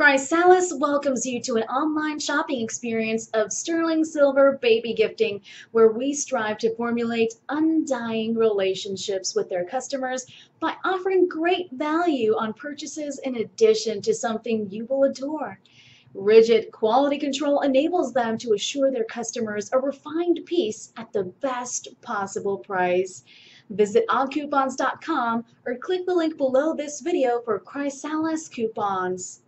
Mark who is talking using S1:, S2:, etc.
S1: Krysaliis welcomes you to an online shopping experience of sterling silver baby gifting, where we strive to formulate undying relationships with their customers by offering great value on purchases in addition to something you will adore. Rigid quality control enables them to assure their customers a refined piece at the best possible price. Visit oddcoupons.com or click the link below this video for Krysaliis coupons.